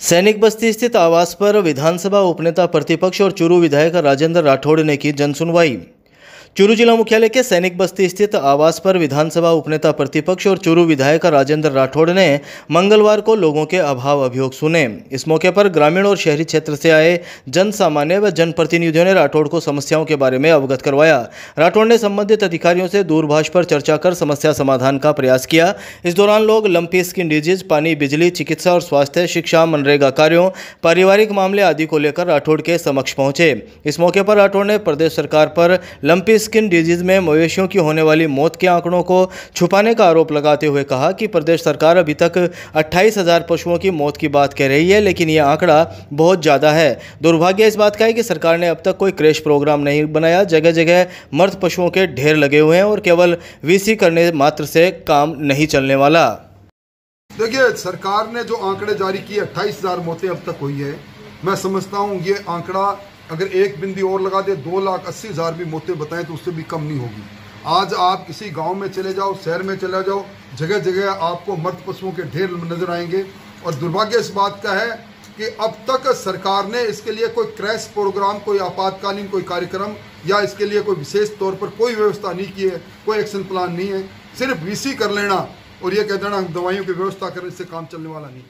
सैनिक बस्ती स्थित आवास पर विधानसभा उपनेता प्रतिपक्ष और चूरू विधायक राजेंद्र राठौड़ ने की जनसुनवाई। चूरू जिला मुख्यालय के सैनिक बस्ती स्थित आवास पर विधानसभा उपनेता प्रतिपक्ष और चूरू विधायक राजेंद्र राठौड़ ने मंगलवार को लोगों के अभाव अभियोग सुने। इस मौके पर ग्रामीण और शहरी क्षेत्र से आए जन सामान्य व जनप्रतिनिधियों ने राठौड़ को समस्याओं के बारे में अवगत करवाया। राठौड़ ने संबंधित अधिकारियों से दूरभाष पर चर्चा कर समस्या समाधान का प्रयास किया। इस दौरान लोग लंपी स्किन डिज़ीज़, पानी, बिजली, चिकित्सा और स्वास्थ्य, शिक्षा, मनरेगा कार्यों, पारिवारिक मामले आदि को लेकर राठौड़ के समक्ष पहुँचे। इस मौके पर राठौड़ ने प्रदेश सरकार पर लंपी स्किन डिज़ीज़ में मवेशियों की होने वाली मौत के आंकड़ों को छुपाने का आरोप लगाते हुए कहा कि प्रदेश सरकार अभी तक अट्ठाईस हज़ार पशुओं की मौत की बात कह रही है, लेकिन यह आंकड़ा बहुत ज़्यादा है। दुर्भाग्य इस बात का है कि सरकार ने अब तक कोई क्रैश प्रोग्राम नहीं बनाया। जगह जगह मर्द पशुओं के ढेर लगे हुए हैं और केवल वीसी करने मात्र से काम नहीं चलने वाला। देखिए, सरकार ने जो आंकड़े जारी किए, अट्ठाईस हज़ार मौतें अब तक हुई है, मैं समझता हूँ ये आंकड़ा अगर एक बिंदी और लगा दे, दो लाख अस्सी हज़ार भी मौतें बताएँ तो उससे भी कम नहीं होगी। आज आप किसी गाँव में चले जाओ, शहर में चले जाओ जगह जगह आपको मर्द पशुओं के ढेर नज़र आएँगे। और दुर्भाग्य इस बात का है कि अब तक सरकार ने इसके लिए कोई क्रैश प्रोग्राम, कोई आपातकालीन कोई कार्यक्रम या इसके लिए कोई विशेष तौर पर कोई व्यवस्था नहीं की है, कोई एक्शन प्लान नहीं है। सिर्फ़ वीसी कर लेना और ये कह देना दवाइयों की व्यवस्था करें इससे काम चलने वाला नहीं